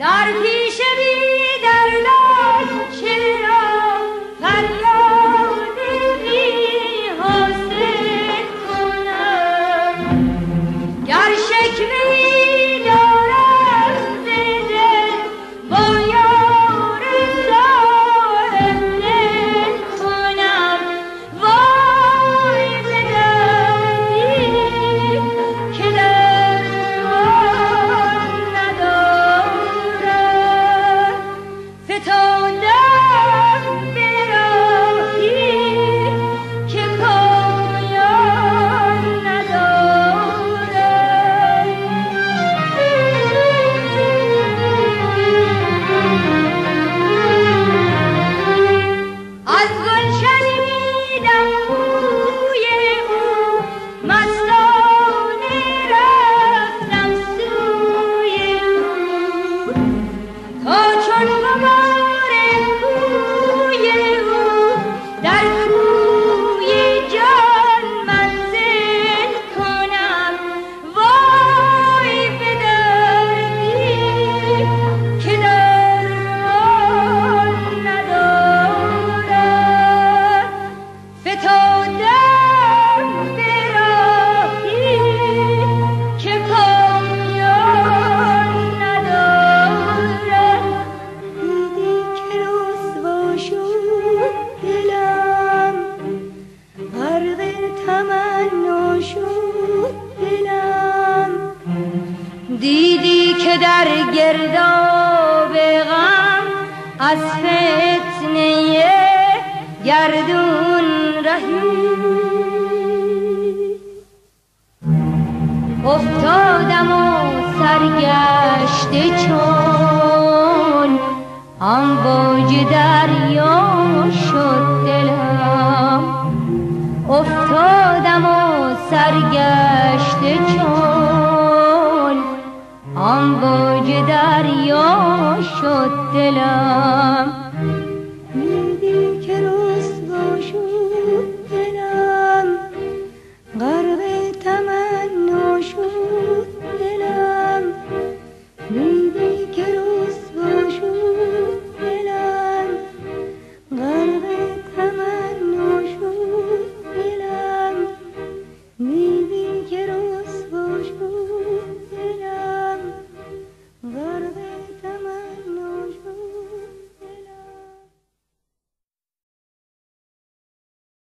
در پیش در لنچه را فریاد بی حسن کنم؟ گر تمنا شد دلم. دیدی که در گرداب غم از فتنه گردون رهی. افتادم و سرگشته چون امواج دریا شد دلم. افتادم و سرگشته چون آن باج دریا شد دلم. میدی که رست باشد